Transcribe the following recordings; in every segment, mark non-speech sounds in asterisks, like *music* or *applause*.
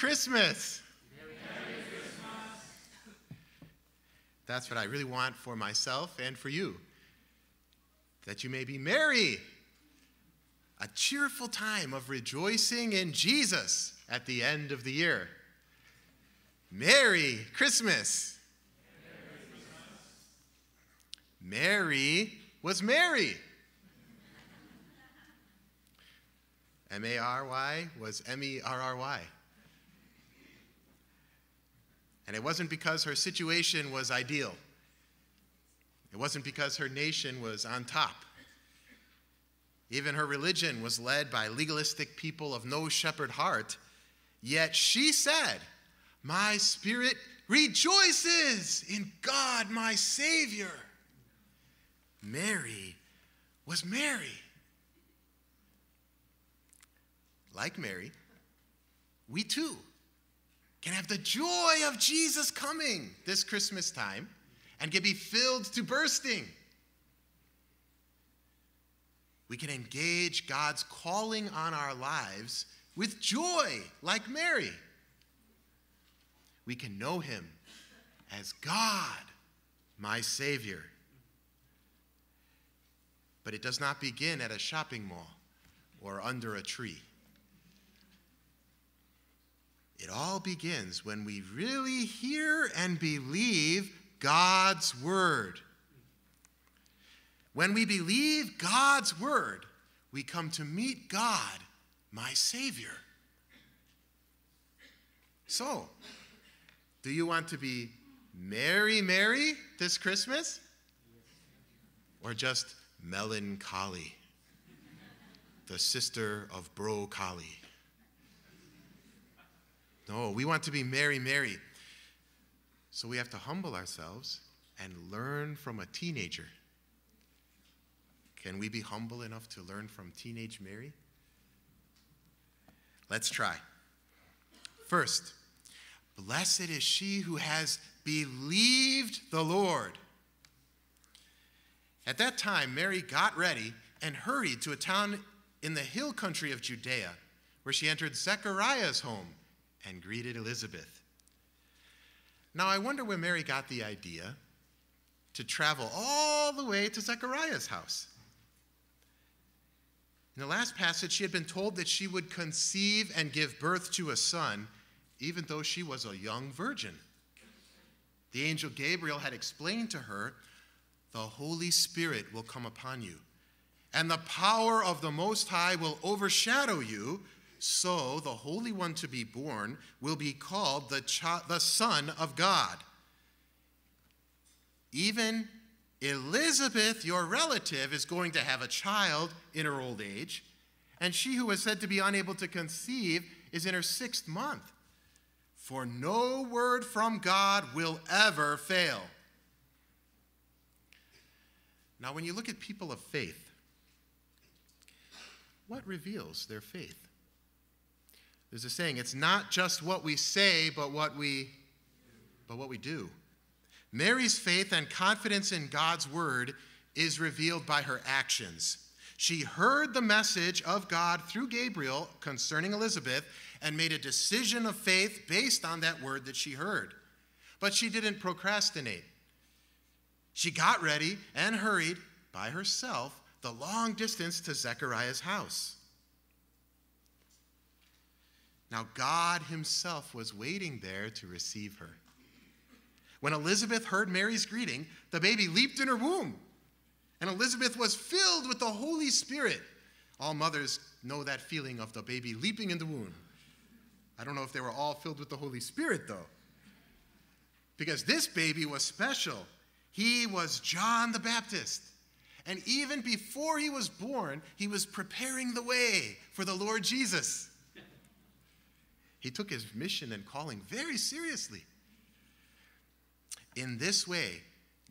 Merry Christmas! That's what I really want for myself and for you. That you may be merry. A cheerful time of rejoicing in Jesus at the end of the year. Merry Christmas. Mary was Mary. M A R Y was M E R R Y. And it wasn't because her situation was ideal, it wasn't because her nation was on top. Even her religion was led by legalistic people of no shepherd heart. Yet she said, My spirit rejoices in God, my Savior. Mary was Mary. Like Mary, we too can have the joy of Jesus coming this Christmas time and can be filled to bursting. We can engage God's calling on our lives with joy, like Mary. We can know Him as God, my Savior. But it does not begin at a shopping mall or under a tree. It all begins when we really hear and believe God's Word. When we believe God's Word, we come to meet God, my Savior. So, do you want to be Merry merry this Christmas? Or just melancholy, the sister of broccoli? No, we want to be Mary, Mary. So we have to humble ourselves and learn from a teenager. Can we be humble enough to learn from teenage Mary? Let's try. First, blessed is she who has believed the Lord. At that time, Mary got ready and hurried to a town in the hill country of Judea, where she entered Zechariah's home and greeted Elizabeth. Now, I wonder where Mary got the idea to travel all the way to Zechariah's house. In the last passage, she had been told that she would conceive and give birth to a son, even though she was a young virgin. The angel Gabriel had explained to her, The Holy Spirit will come upon you, and the power of the Most High will overshadow you. So the Holy One to be born will be called the, the Son of God. Even Elizabeth, your relative, is going to have a child in her old age, and she who was said to be unable to conceive is in her sixth month. For no word from God will ever fail. Now, when you look at people of faith, what reveals their faith? There's a saying, it's not just what we say, but what we but what we do. Mary's faith and confidence in God's word is revealed by her actions. She heard the message of God through Gabriel concerning Elizabeth and made a decision of faith based on that word that she heard. But she didn't procrastinate. She got ready and hurried by herself the long distance to Zechariah's house. Now, God Himself was waiting there to receive her. When Elizabeth heard Mary's greeting, the baby leaped in her womb, and Elizabeth was filled with the Holy Spirit. All mothers know that feeling of the baby leaping in the womb. I don't know if they were all filled with the Holy Spirit, though, because this baby was special. He was John the Baptist. And even before he was born, he was preparing the way for the Lord Jesus. He took his mission and calling very seriously. In this way,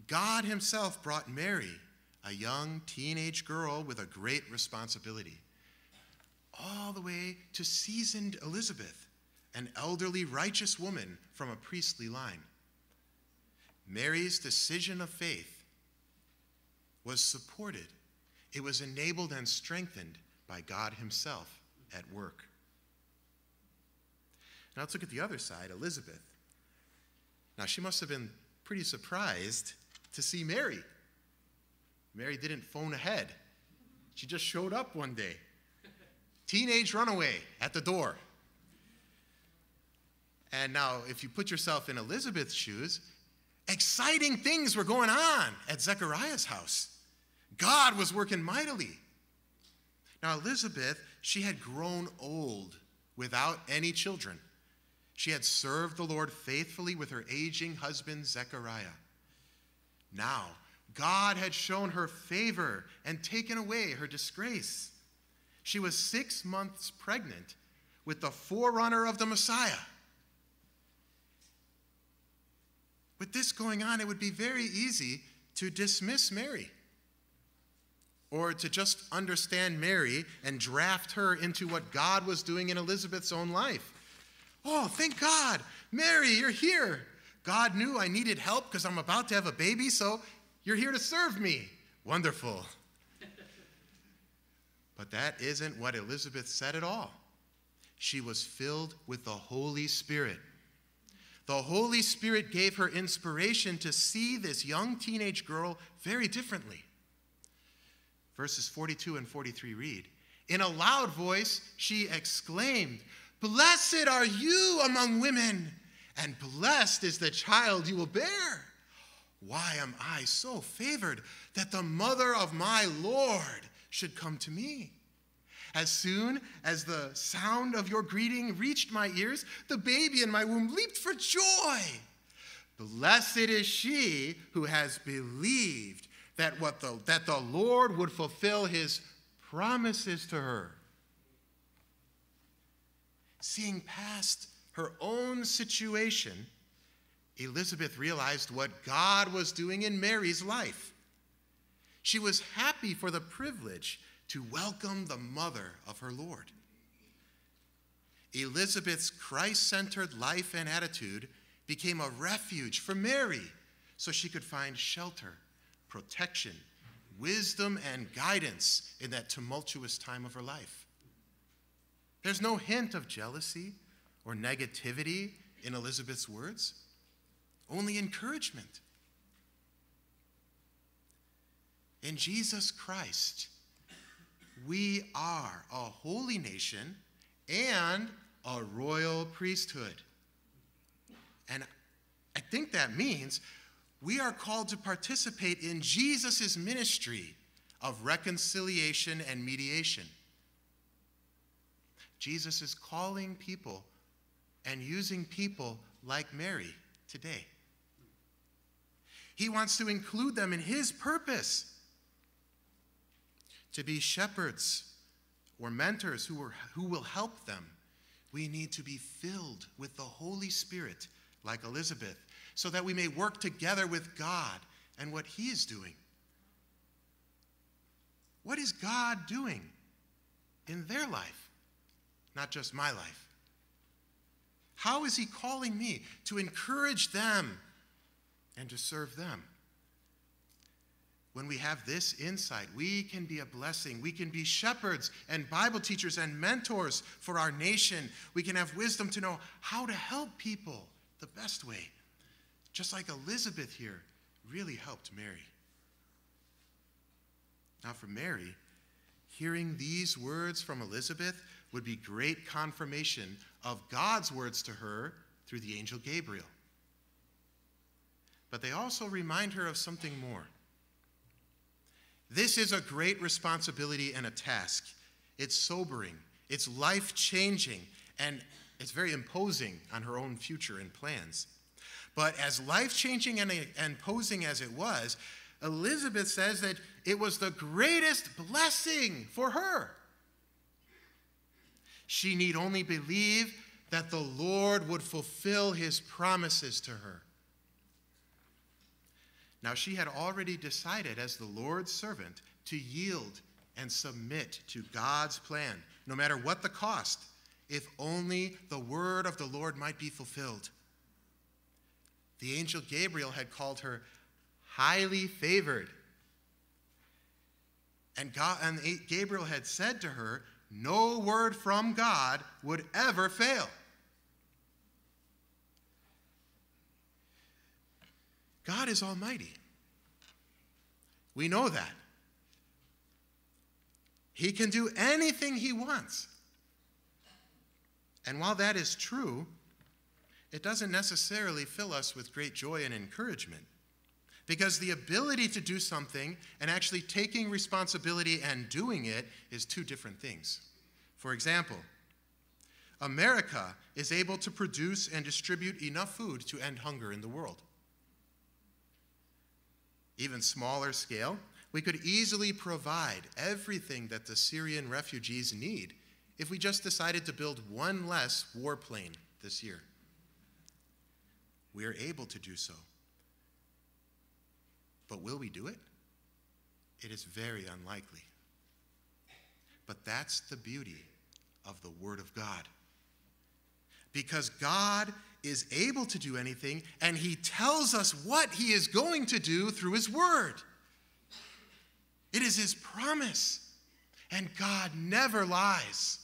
God Himself brought Mary, a young teenage girl with a great responsibility, all the way to seasoned Elizabeth, an elderly righteous woman from a priestly line. Mary's decision of faith was supported, it was enabled and strengthened by God Himself at work. Now let's look at the other side, Elizabeth. Now she must have been pretty surprised to see Mary. Mary didn't phone ahead, she just showed up one day. Teenage runaway at the door. And now, if you put yourself in Elizabeth's shoes, exciting things were going on at Zechariah's house. God was working mightily. Now, Elizabeth, she had grown old without any children. She had served the Lord faithfully with her aging husband, Zechariah. Now, God had shown her favor and taken away her disgrace. She was six months pregnant with the forerunner of the Messiah. With this going on, it would be very easy to dismiss Mary or to just understand Mary and draft her into what God was doing in Elizabeth's own life. Oh, thank God. Mary, you're here. God knew I needed help because I'm about to have a baby, so you're here to serve me. Wonderful. *laughs* but that isn't what Elizabeth said at all. She was filled with the Holy Spirit. The Holy Spirit gave her inspiration to see this young teenage girl very differently. Verses 42 and 43 read In a loud voice, she exclaimed, Blessed are you among women, and blessed is the child you will bear. Why am I so favored that the mother of my Lord should come to me? As soon as the sound of your greeting reached my ears, the baby in my womb leaped for joy. Blessed is she who has believed that, what the, that the Lord would fulfill his promises to her seeing past her own situation, Elizabeth realized what God was doing in Mary's life. She was happy for the privilege to welcome the mother of her Lord. Elizabeth's Christ centered life and attitude became a refuge for Mary so she could find shelter, protection, wisdom, and guidance in that tumultuous time of her life. There's no hint of jealousy or negativity in Elizabeth's words, only encouragement. In Jesus Christ, we are a holy nation and a royal priesthood. And I think that means we are called to participate in Jesus' ministry of reconciliation and mediation. Jesus is calling people and using people like Mary today. He wants to include them in his purpose to be shepherds or mentors who, are, who will help them. We need to be filled with the Holy Spirit, like Elizabeth, so that we may work together with God and what He is doing. What is God doing in their life? Not just my life? How is He calling me to encourage them and to serve them? When we have this insight, we can be a blessing. We can be shepherds and Bible teachers and mentors for our nation. We can have wisdom to know how to help people the best way. Just like Elizabeth here really helped Mary. Now, for Mary, hearing these words from Elizabeth would be great confirmation of God's words to her through the angel Gabriel. But they also remind her of something more. This is a great responsibility and a task. It's sobering, it's life changing, and it's very imposing on her own future and plans. But as life changing and imposing as it was, Elizabeth says that it was the greatest blessing for her. She need only believe that the Lord would fulfill his promises to her. Now, she had already decided, as the Lord's servant, to yield and submit to God's plan, no matter what the cost, if only the word of the Lord might be fulfilled. The angel Gabriel had called her highly favored. And, God, and Gabriel had said to her, no word from God would ever fail. God is almighty. We know that. He can do anything he wants. And while that is true, it doesn't necessarily fill us with great joy and encouragement. Because the ability to do something and actually taking responsibility and doing it is two different things. For example, America is able to produce and distribute enough food to end hunger in the world. Even smaller scale, we could easily provide everything that the Syrian refugees need if we just decided to build one less warplane this year. We are able to do so. But will we do it? It is very unlikely. But that's the beauty of the Word of God. Because God is able to do anything, and He tells us what He is going to do through His Word. It is His promise, and God never lies.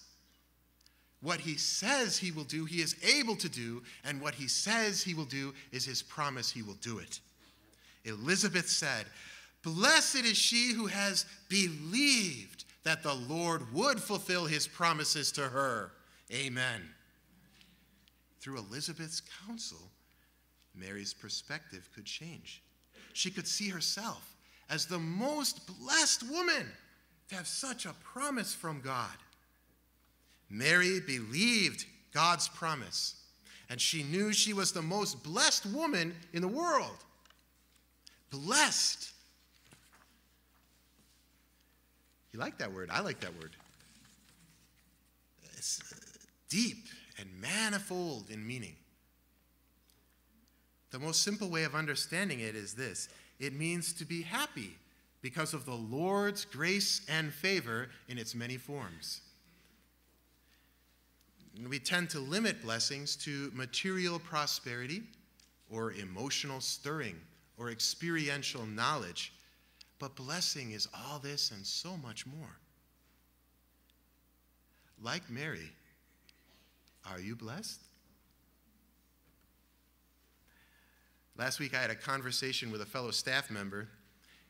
What He says He will do, He is able to do, and what He says He will do is His promise He will do it. Elizabeth said, Blessed is she who has believed that the Lord would fulfill his promises to her. Amen. Through Elizabeth's counsel, Mary's perspective could change. She could see herself as the most blessed woman to have such a promise from God. Mary believed God's promise, and she knew she was the most blessed woman in the world. Blessed. You like that word? I like that word. It's uh, deep and manifold in meaning. The most simple way of understanding it is this it means to be happy because of the Lord's grace and favor in its many forms. We tend to limit blessings to material prosperity or emotional stirring or experiential knowledge, but blessing is all this and so much more. Like Mary, are you blessed? Last week, I had a conversation with a fellow staff member,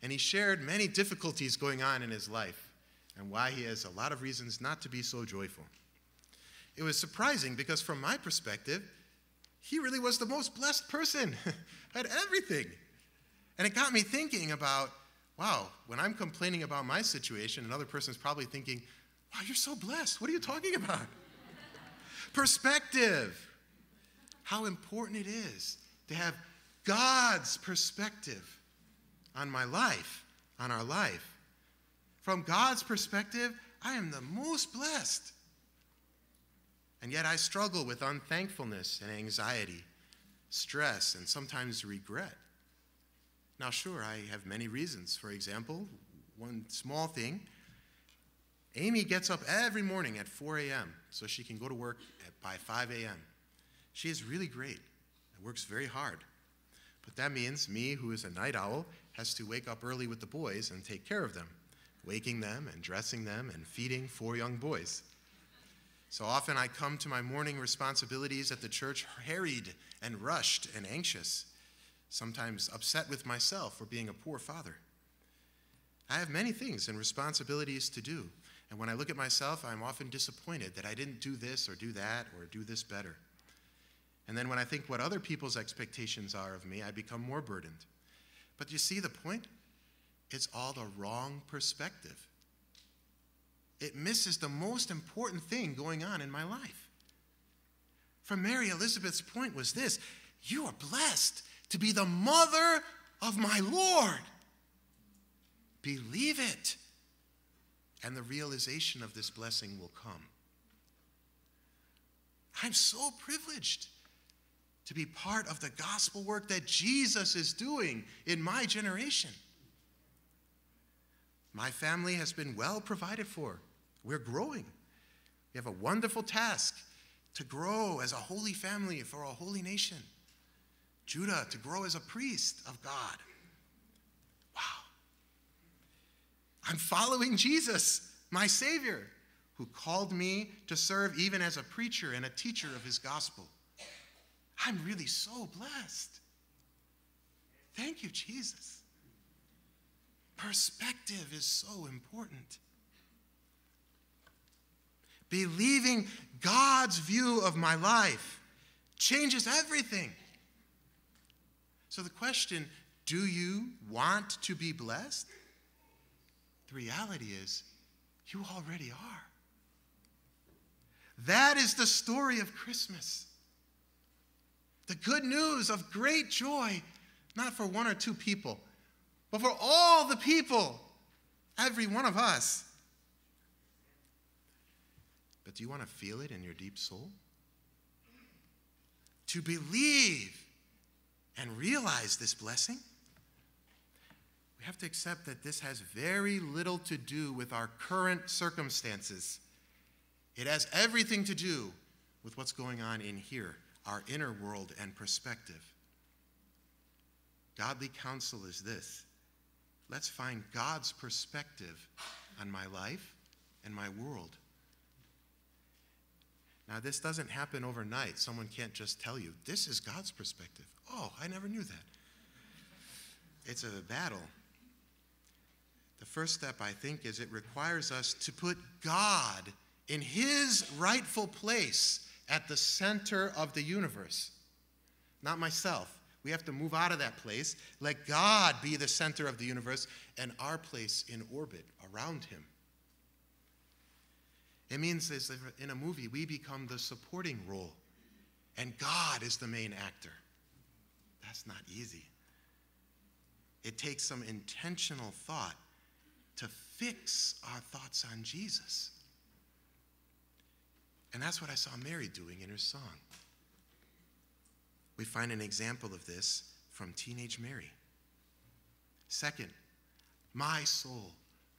and he shared many difficulties going on in his life and why he has a lot of reasons not to be so joyful. It was surprising because, from my perspective, he really was the most blessed person, *laughs* had everything. And it got me thinking about wow, when I'm complaining about my situation, another person's probably thinking, wow, you're so blessed. What are you talking about? *laughs* perspective. How important it is to have God's perspective on my life, on our life. From God's perspective, I am the most blessed. And yet I struggle with unthankfulness and anxiety, stress, and sometimes regret. Now, sure, I have many reasons. For example, one small thing Amy gets up every morning at 4 a.m. so she can go to work at, by 5 a.m. She is really great and works very hard. But that means me, who is a night owl, has to wake up early with the boys and take care of them, waking them and dressing them and feeding four young boys. So often I come to my morning responsibilities at the church harried and rushed and anxious sometimes upset with myself for being a poor father. I have many things and responsibilities to do, and when I look at myself, I'm often disappointed that I didn't do this or do that or do this better. And then when I think what other people's expectations are of me, I become more burdened. But you see the point? It's all the wrong perspective. It misses the most important thing going on in my life. For Mary Elizabeth's point was this you are blessed to be the mother of my Lord. Believe it, and the realization of this blessing will come. I'm so privileged to be part of the gospel work that Jesus is doing in my generation. My family has been well provided for. We're growing. We have a wonderful task to grow as a holy family for a holy nation. Judah to grow as a priest of God. Wow. I'm following Jesus, my Savior, who called me to serve even as a preacher and a teacher of his gospel. I'm really so blessed. Thank you, Jesus. Perspective is so important. Believing God's view of my life changes everything. So, the question do you want to be blessed? The reality is, you already are. That is the story of Christmas. The good news of great joy, not for one or two people, but for all the people, every one of us. But do you want to feel it in your deep soul? To believe and realize this blessing? We have to accept that this has very little to do with our current circumstances. It has everything to do with what's going on in here, our inner world and perspective. Godly counsel is this let's find God's perspective on my life and my world. Now, this doesn't happen overnight. Someone can't just tell you, this is God's perspective. Oh, I never knew that. It's a battle. The first step, I think, is it requires us to put God in his rightful place at the center of the universe, not myself. We have to move out of that place, let God be the center of the universe and our place in orbit around him. It means as in a movie, we become the supporting role, and God is the main actor. That's not easy. It takes some intentional thought to fix our thoughts on Jesus. And that's what I saw Mary doing in her song. We find an example of this from teenage Mary. Second, my soul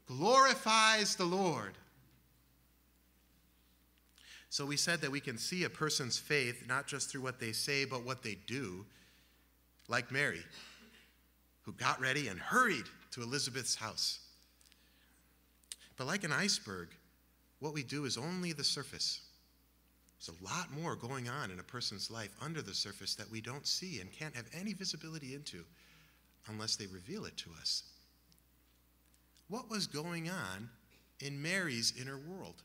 glorifies the Lord. So we said that we can see a person's faith not just through what they say, but what they do, like Mary, who got ready and hurried to Elizabeth's house. But like an iceberg, what we do is only the surface. There's a lot more going on in a person's life under the surface that we don't see and can't have any visibility into unless they reveal it to us. What was going on in Mary's inner world?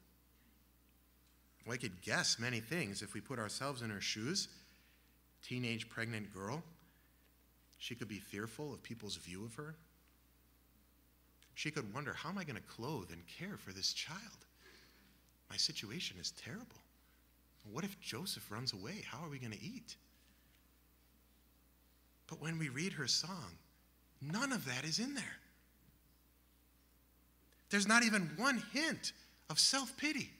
We could guess many things if we put ourselves in her shoes. Teenage pregnant girl. She could be fearful of people's view of her. She could wonder, how am I going to clothe and care for this child? My situation is terrible. What if Joseph runs away? How are we going to eat? But when we read her song, none of that is in there. There's not even one hint of self pity.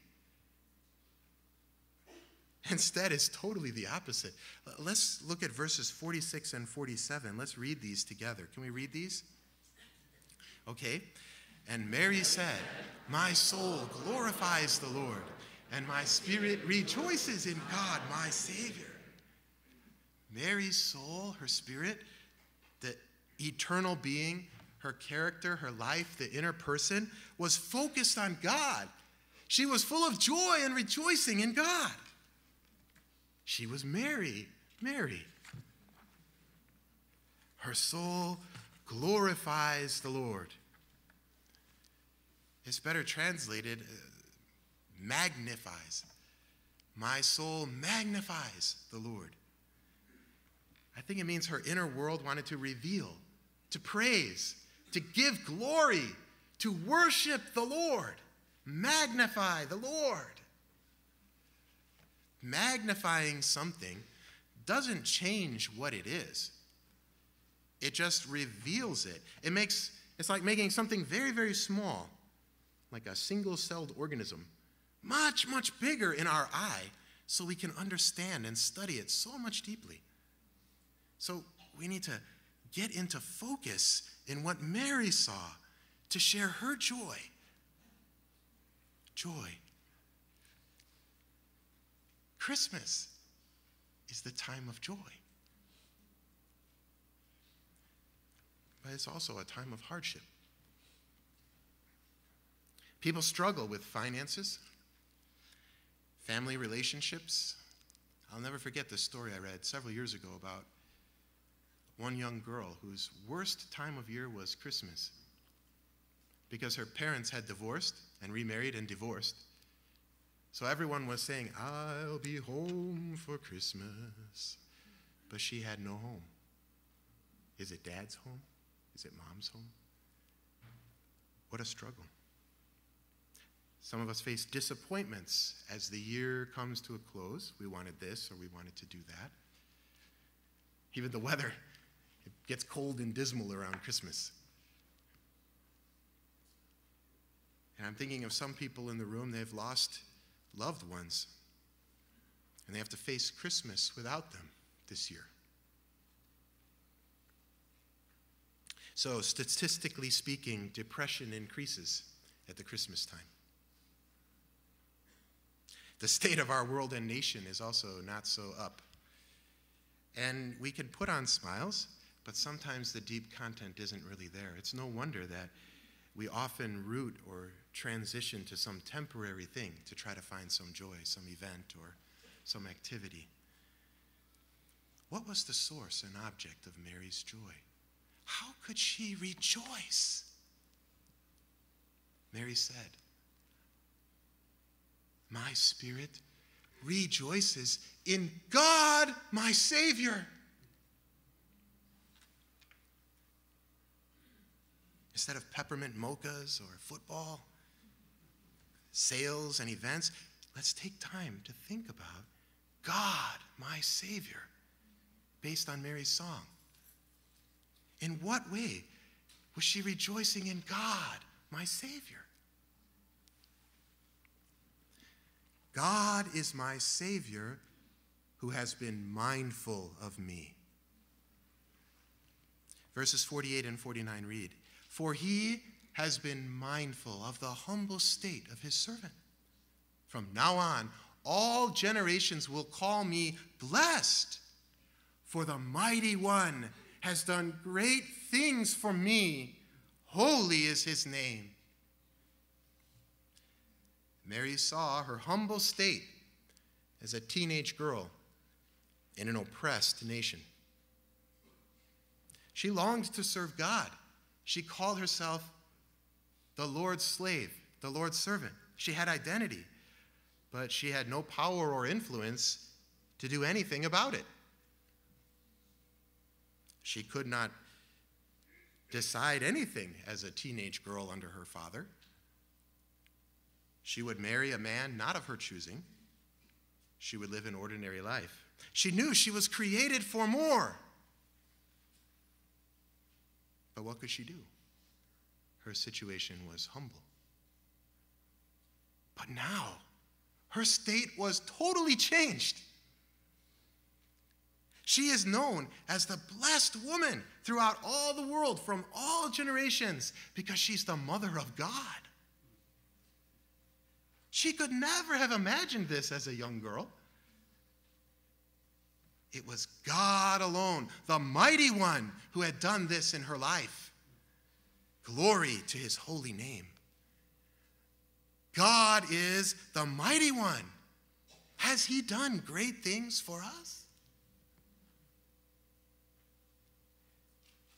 Instead, it's totally the opposite. Let's look at verses 46 and 47. Let's read these together. Can we read these? Okay. And Mary said, My soul glorifies the Lord and my spirit rejoices in God, my Savior. Mary's soul, her spirit, the eternal being, her character, her life, the inner person, was focused on God. She was full of joy and rejoicing in God. She was Mary, Mary. Her soul glorifies the Lord. It's better translated uh, magnifies. My soul magnifies the Lord. I think it means her inner world wanted to reveal, to praise, to give glory, to worship the Lord, magnify the Lord. Magnifying something doesn't change what it is. It just reveals it. It makes it's like making something very very small, like a single-celled organism much, much bigger in our eye so we can understand and study it so much deeply. So we need to get into focus in what Mary saw to share her joy. Joy. Christmas is the time of joy. But it's also a time of hardship. People struggle with finances, family relationships. I'll never forget this story I read several years ago about one young girl whose worst time of year was Christmas because her parents had divorced and remarried and divorced. So everyone was saying, I'll be home for Christmas. But she had no home. Is it dad's home? Is it mom's home? What a struggle. Some of us face disappointments as the year comes to a close. We wanted this or we wanted to do that. Even the weather, it gets cold and dismal around Christmas. And I'm thinking of some people in the room, they've lost loved ones. And they have to face Christmas without them this year. So, statistically speaking, depression increases at the Christmas time. The state of our world and nation is also not so up. And we can put on smiles, but sometimes the deep content isn't really there. It's no wonder that we often root or transition to some temporary thing to try to find some joy, some event, or some activity. What was the source and object of Mary's joy? How could she rejoice? Mary said, My spirit rejoices in God, my Savior. Instead of peppermint mochas or football, sales, and events, let's take time to think about God, my Savior, based on Mary's song. In what way was she rejoicing in God, my Savior? God is my Savior who has been mindful of me. Verses 48 and 49 read For he has been mindful of the humble state of his servant. From now on, all generations will call me blessed, for the mighty one has done great things for me. Holy is his name. Mary saw her humble state as a teenage girl in an oppressed nation. She longed to serve God. She called herself the Lord's slave, the Lord's servant. She had identity, but she had no power or influence to do anything about it. She could not decide anything as a teenage girl under her father. She would marry a man not of her choosing. She would live an ordinary life. She knew she was created for more. But what could she do? Her situation was humble. But now, her state was totally changed. She is known as the blessed woman throughout all the world from all generations because she's the mother of God. She could never have imagined this as a young girl. It was God alone, the mighty one, who had done this in her life. Glory to his holy name. God is the mighty one. Has he done great things for us?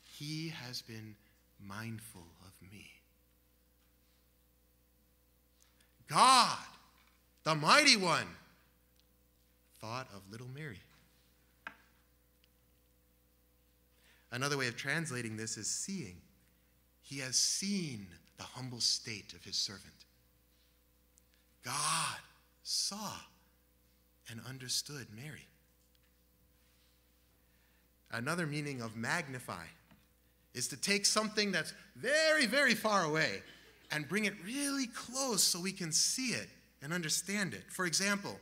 He has been mindful of me. God, the mighty one, thought of little Mary. Another way of translating this is seeing. He has seen the humble state of his servant. God saw and understood Mary. Another meaning of magnify is to take something that's very, very far away and bring it really close so we can see it and understand it. For example,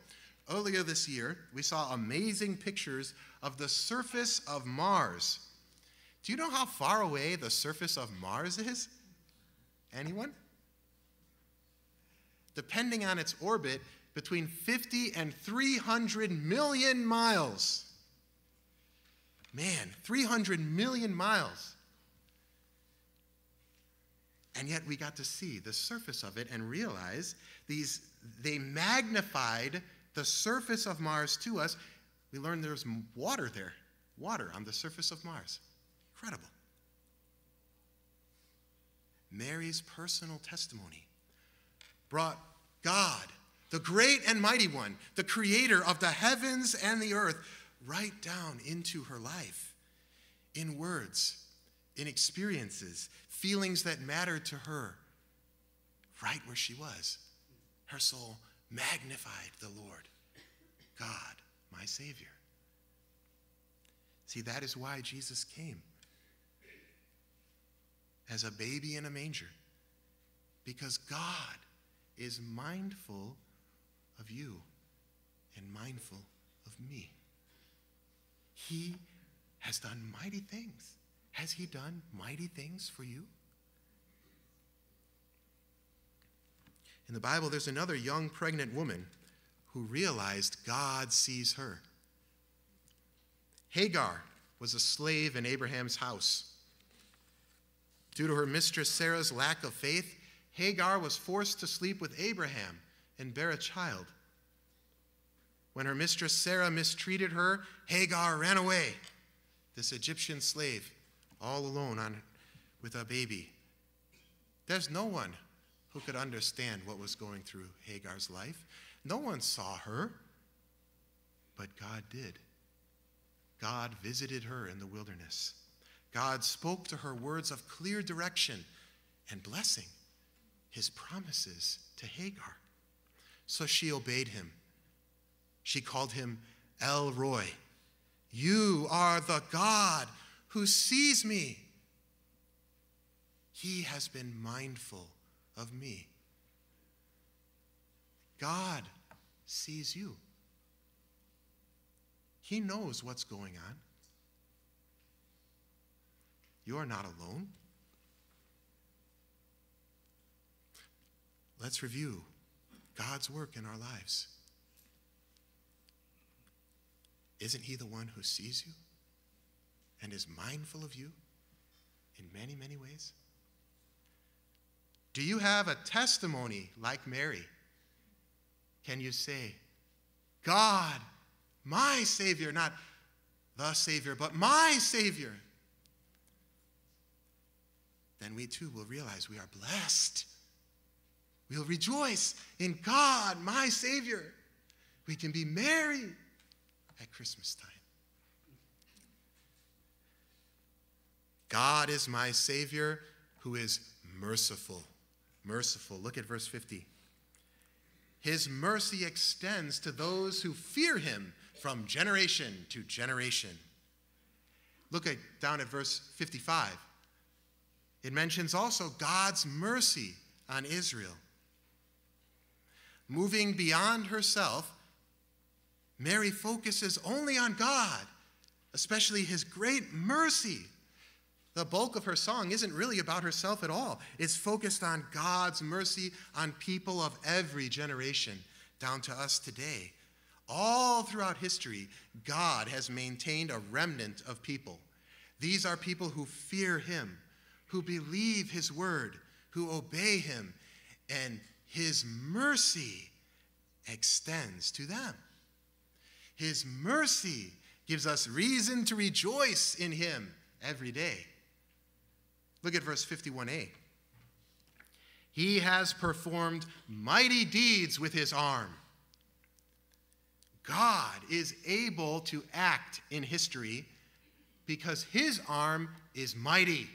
earlier this year, we saw amazing pictures of the surface of Mars. Do you know how far away the surface of Mars is? Anyone? Depending on its orbit, between 50 and 300 million miles. Man, 300 million miles. And yet we got to see the surface of it and realize these, they magnified the surface of Mars to us. We learned there's water there, water on the surface of Mars. Incredible. Mary's personal testimony brought God, the great and mighty one, the creator of the heavens and the earth, right down into her life in words, in experiences, feelings that mattered to her, right where she was. Her soul magnified the Lord, God, my Savior. See, that is why Jesus came as a baby in a manger, because God is mindful of you and mindful of me. He has done mighty things. Has He done mighty things for you? In the Bible, there's another young pregnant woman who realized God sees her. Hagar was a slave in Abraham's house. Due to her mistress Sarah's lack of faith, Hagar was forced to sleep with Abraham and bear a child. When her mistress Sarah mistreated her, Hagar ran away. This Egyptian slave, all alone on, with a baby. There's no one who could understand what was going through Hagar's life. No one saw her, but God did. God visited her in the wilderness. God spoke to her words of clear direction and blessing, his promises to Hagar. So she obeyed him. She called him El Roi. You are the God who sees me. He has been mindful of me. God sees you. He knows what's going on. You are not alone. Let's review God's work in our lives. Isn't He the one who sees you and is mindful of you in many, many ways? Do you have a testimony like Mary? Can you say, God, my Savior, not the Savior, but my Savior? Then we too will realize we are blessed. We'll rejoice in God, my Savior. We can be merry at Christmas time. God is my Savior who is merciful merciful. Look at verse 50. His mercy extends to those who fear him from generation to generation. Look at down at verse 55. It mentions also God's mercy on Israel. Moving beyond herself, Mary focuses only on God, especially his great mercy the bulk of her song isn't really about herself at all. It's focused on God's mercy on people of every generation, down to us today. All throughout history, God has maintained a remnant of people. These are people who fear Him, who believe His word, who obey Him, and His mercy extends to them. His mercy gives us reason to rejoice in Him every day. Look at verse 51a. He has performed mighty deeds with his arm. God is able to act in history because his arm is mighty.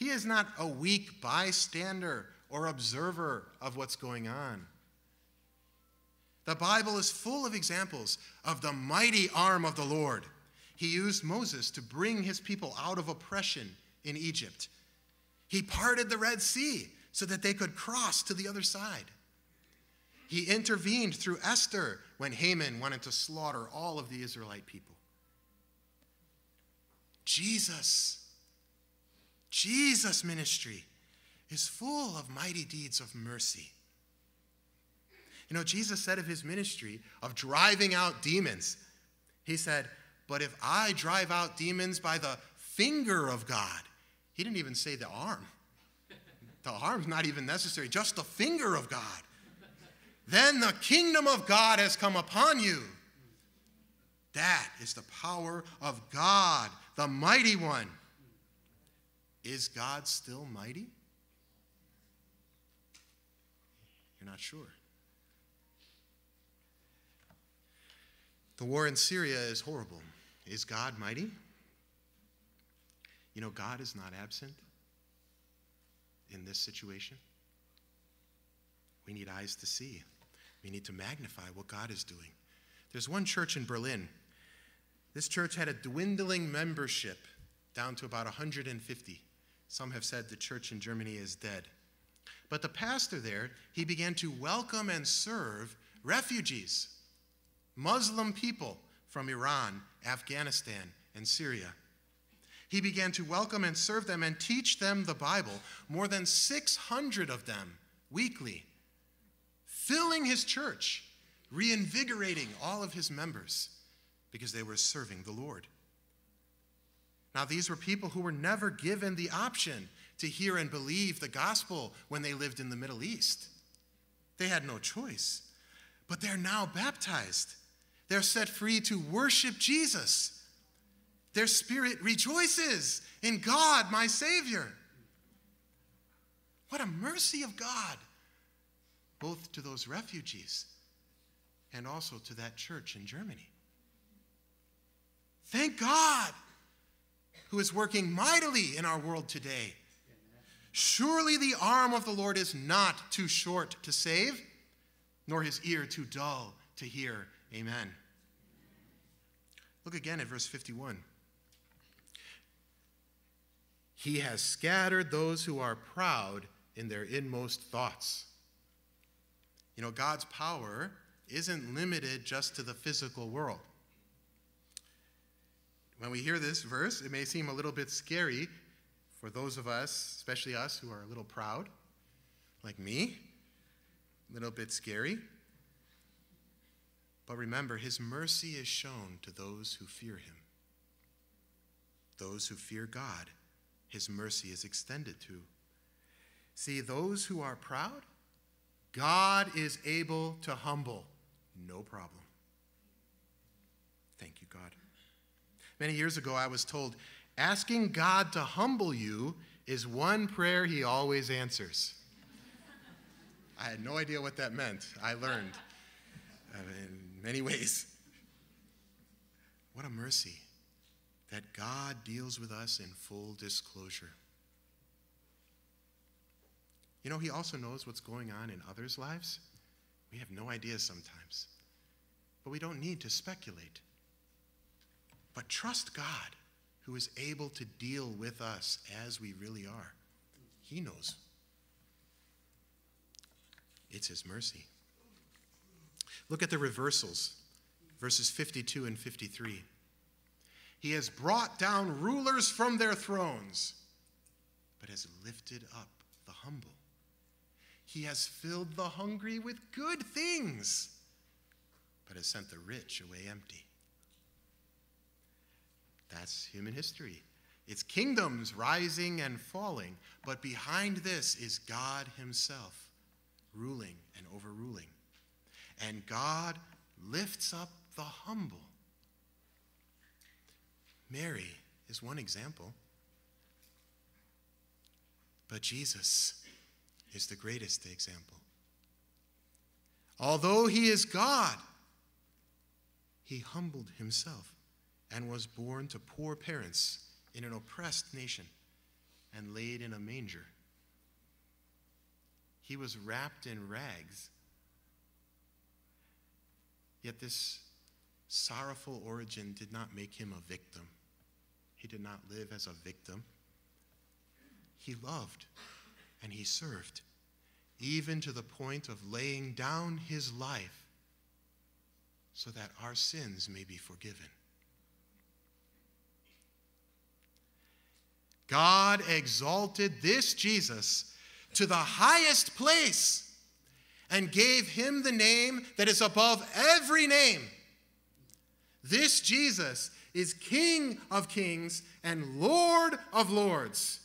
He is not a weak bystander or observer of what's going on. The Bible is full of examples of the mighty arm of the Lord. He used Moses to bring his people out of oppression in Egypt. He parted the Red Sea so that they could cross to the other side. He intervened through Esther when Haman wanted to slaughter all of the Israelite people. Jesus, Jesus' ministry is full of mighty deeds of mercy. You know, Jesus said of his ministry of driving out demons, he said, but if I drive out demons by the finger of God, he didn't even say the arm. The arm's not even necessary, just the finger of God. Then the kingdom of God has come upon you. That is the power of God, the mighty one. Is God still mighty? You're not sure. The war in Syria is horrible. Is God mighty? You know, God is not absent in this situation. We need eyes to see. We need to magnify what God is doing. There's one church in Berlin. This church had a dwindling membership down to about 150. Some have said the church in Germany is dead. But the pastor there, he began to welcome and serve refugees, Muslim people from Iran, Afghanistan, and Syria. He began to welcome and serve them and teach them the Bible, more than 600 of them weekly, filling his church, reinvigorating all of his members because they were serving the Lord. Now, these were people who were never given the option to hear and believe the gospel when they lived in the Middle East. They had no choice. But they're now baptized. They're set free to worship Jesus. Their spirit rejoices in God, my Savior. What a mercy of God, both to those refugees and also to that church in Germany. Thank God who is working mightily in our world today. Surely the arm of the Lord is not too short to save, nor his ear too dull to hear. Amen. Look again at verse 51. He has scattered those who are proud in their inmost thoughts. You know, God's power isn't limited just to the physical world. When we hear this verse, it may seem a little bit scary for those of us, especially us who are a little proud, like me, a little bit scary. But remember, his mercy is shown to those who fear him. Those who fear God, his mercy is extended to. See, those who are proud, God is able to humble. No problem. Thank you, God. Many years ago, I was told asking God to humble you is one prayer he always answers. I had no idea what that meant. I learned uh, in many ways. What a mercy that God deals with us in full disclosure. You know, He also knows what's going on in others' lives. We have no idea sometimes, but we don't need to speculate. But trust God, who is able to deal with us as we really are. He knows. It's His mercy. Look at the reversals, verses 52 and 53. He has brought down rulers from their thrones, but has lifted up the humble. He has filled the hungry with good things, but has sent the rich away empty. That's human history. It's kingdoms rising and falling, but behind this is God Himself ruling and overruling. And God lifts up the humble. Mary is one example, but Jesus is the greatest example. Although He is God, He humbled Himself and was born to poor parents in an oppressed nation and laid in a manger. He was wrapped in rags. Yet this sorrowful origin did not make him a victim. He did not live as a victim. He loved and he served, even to the point of laying down his life so that our sins may be forgiven. God exalted this Jesus to the highest place and gave him the name that is above every name. This Jesus is King of kings and Lord of lords.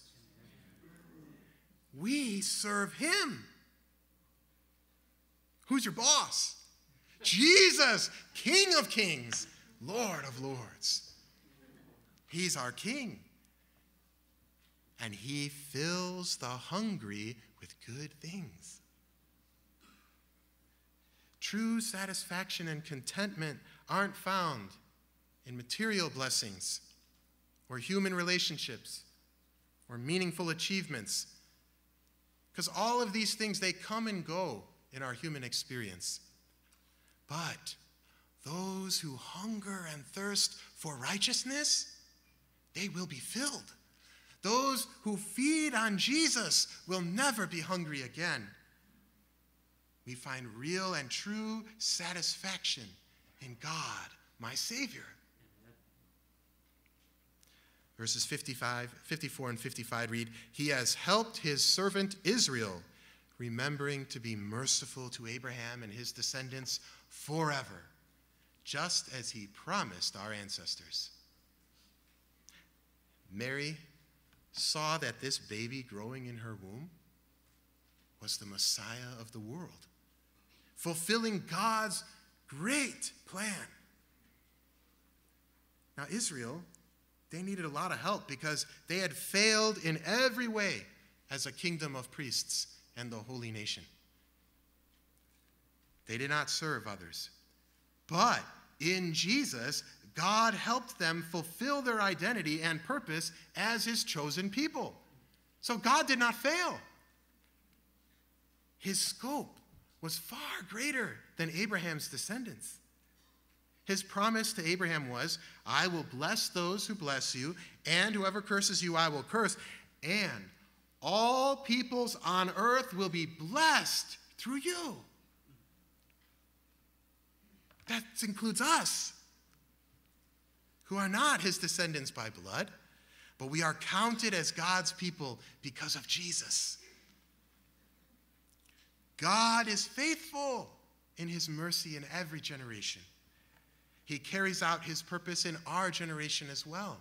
We serve him. Who's your boss? Jesus, King of kings, Lord of lords. He's our King. And He fills the hungry with good things. True satisfaction and contentment aren't found in material blessings or human relationships or meaningful achievements. Because all of these things, they come and go in our human experience. But those who hunger and thirst for righteousness, they will be filled. Those who feed on Jesus will never be hungry again. We find real and true satisfaction in God, my Savior. Verses 55, 54 and 55 read, He has helped his servant Israel, remembering to be merciful to Abraham and his descendants forever, just as he promised our ancestors. Mary saw that this baby growing in her womb was the Messiah of the world, fulfilling God's great plan. Now, Israel, they needed a lot of help because they had failed in every way as a kingdom of priests and the holy nation. They did not serve others. But in Jesus, God helped them fulfill their identity and purpose as his chosen people. So God did not fail. His scope was far greater than Abraham's descendants. His promise to Abraham was, I will bless those who bless you, and whoever curses you, I will curse. And all peoples on earth will be blessed through you. That includes us who are not his descendants by blood, but we are counted as God's people because of Jesus. God is faithful in his mercy in every generation. He carries out his purpose in our generation as well.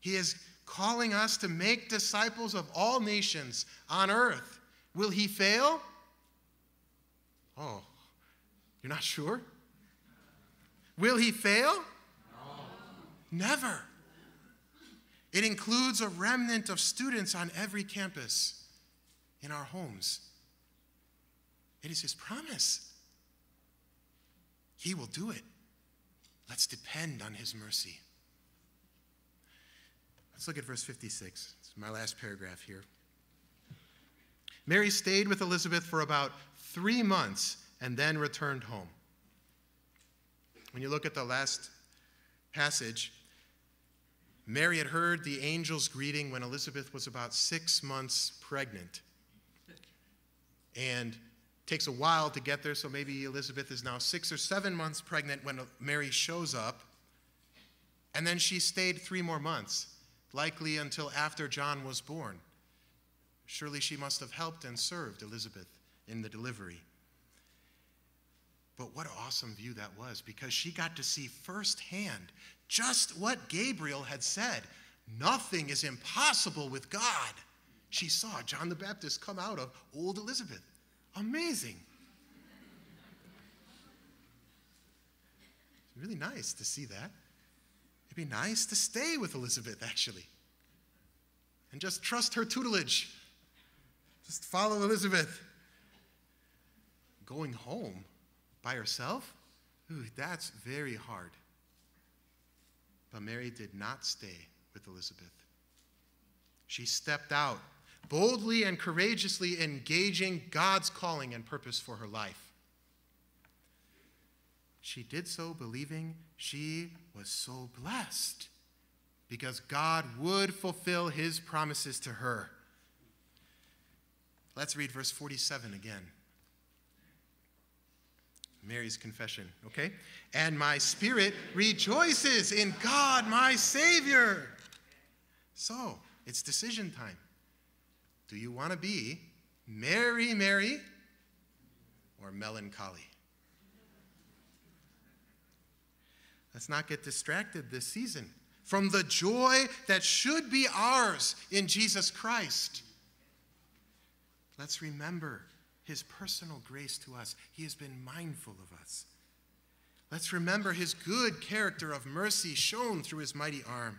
He is calling us to make disciples of all nations on earth. Will he fail? Oh, you're not sure? Will he fail? Never. It includes a remnant of students on every campus in our homes. It is his promise. He will do it. Let's depend on his mercy. Let's look at verse 56. It's my last paragraph here. Mary stayed with Elizabeth for about three months and then returned home. When you look at the last passage, Mary had heard the angel's greeting when Elizabeth was about six months pregnant. And it takes a while to get there, so maybe Elizabeth is now six or seven months pregnant when Mary shows up. And then she stayed three more months, likely until after John was born. Surely she must have helped and served Elizabeth in the delivery. But what an awesome view that was because she got to see firsthand just what Gabriel had said. Nothing is impossible with God. She saw John the Baptist come out of old Elizabeth. Amazing. It's really nice to see that. It'd be nice to stay with Elizabeth, actually, and just trust her tutelage. Just follow Elizabeth. Going home by herself? Ooh, that's very hard. But Mary did not stay with Elizabeth. She stepped out, boldly and courageously engaging God's calling and purpose for her life. She did so believing she was so blessed because God would fulfill his promises to her. Let's read verse 47 again. Mary's confession, okay? And my spirit rejoices in God, my Savior. So, it's decision time. Do you want to be Mary, Mary, or melancholy? Let's not get distracted this season from the joy that should be ours in Jesus Christ. Let's remember his personal grace to us. He has been mindful of us. Let's remember his good character of mercy shown through his mighty arm.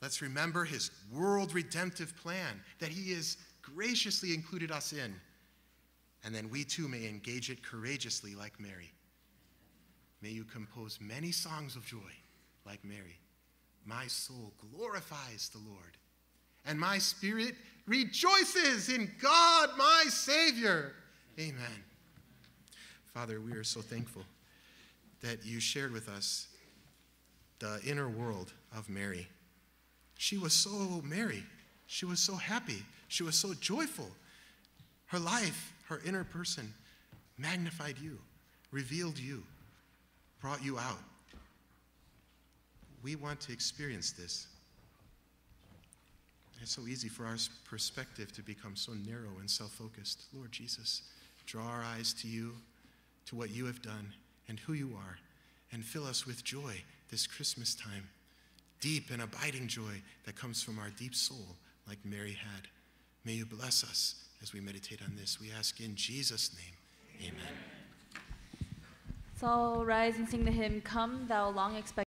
Let's remember his world redemptive plan that he has graciously included us in. And then we too may engage it courageously like Mary. May you compose many songs of joy like Mary. My soul glorifies the Lord, and my spirit rejoices in God, my Savior. Amen. Father, we are so thankful that you shared with us the inner world of Mary. She was so merry. She was so happy. She was so joyful. Her life, her inner person, magnified you, revealed you, brought you out. We want to experience this. It's so easy for our perspective to become so narrow and self focused. Lord Jesus, draw our eyes to you, to what you have done, and who you are, and fill us with joy this Christmas time. Deep and abiding joy that comes from our deep soul, like Mary had. May you bless us as we meditate on this. We ask in Jesus' name. Amen. So rise and sing the hymn, Come, Thou Long Expected.